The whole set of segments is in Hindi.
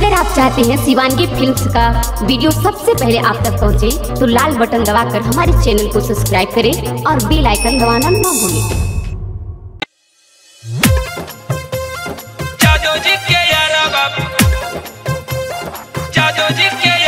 अगर आप चाहते हैं शिवानगी फिल्म्स का वीडियो सबसे पहले आप तक पहुँचे, तो लाल बटन दबाकर हमारे चैनल को सब्सक्राइब करें और बेल आइकन दबाना न भूलें। जादू जी के जादू जी के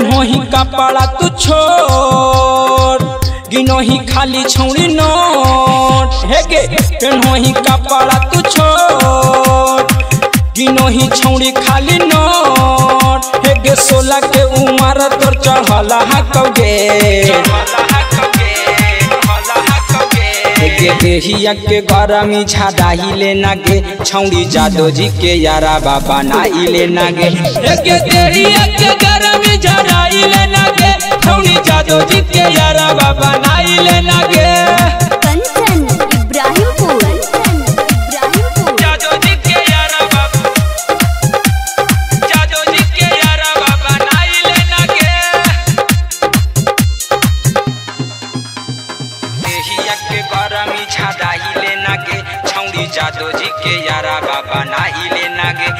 पेन्हो ही कपड़ा तू छोड़। गिनो ही खाली छौड़ी नोट। हे गे पेन्हो ही कपड़ा तू छोड़। गिनो ही छौड़ी खाली नोट। हे गे सोलह के उम्र तोर चढ़ल हा कौगे। देहिया के गरमी झादाई लेना गे छौड़ी जादो जी के यारा बाबा नाई लेना गे, देहिया के गरमी छौड़ी जादो के यारा बाबा नाई लेना गे कंचन इब्राहिमपुर। इब्राहिमपुर जादो जी के यारा बाबा के यारा लेना गे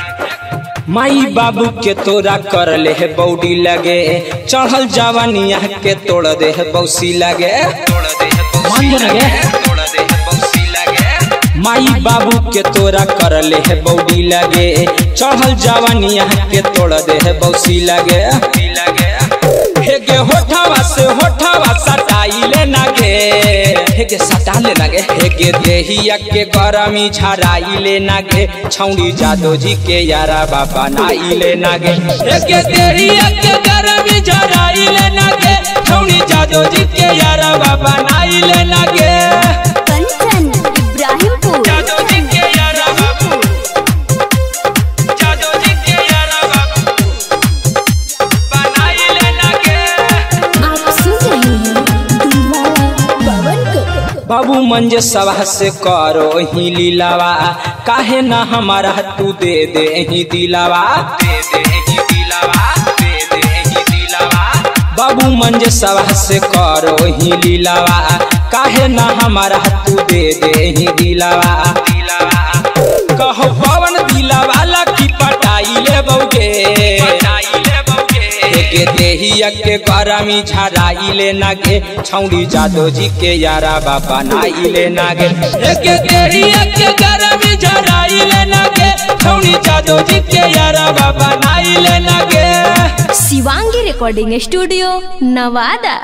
माई बाबू के तोरा कर ले है बौडी लगे। चढ़ल जवानिया के तोड़ दे है बौसी लगे। माई बाबू के तोरा कर ले है बौडी लगे। चढ़ल जवानिया के तोड़ दे है बौसी लगे। हे होठावा से होठावा सटाई लेना गे हे सटाले सटा लेना गे हे गे देहिया के गरमी झराइले लेना गे छौड़ी जादो जी के यारा बाबा नाई लेना गे हे गे देहिया के गरमी झराइले लेना गे छौड़ी जादो जी के यारा बाबा नाई बाबू मंज सभा से करो ही लीलावा। काहे ना हमारा तू दे दे ही दिलावा। दे दे ही दिलावा, दे दे ही दिलावा। बाबू मंज सभा से करो ही लीलावा। काहे ना हमारा तू दे दे ही दिलावा। दिलावा। कहो के देहिया के गरमी झराई लेना गे छौड़ी जादो जी के यारा बाबा नाई लेना गे के देहिया के गरमी झराई लेना गे छौड़ी जादो जी के यारा बाबा नाई लेना गे शिवांगी रिकॉर्डिंग स्टूडियो नवादा।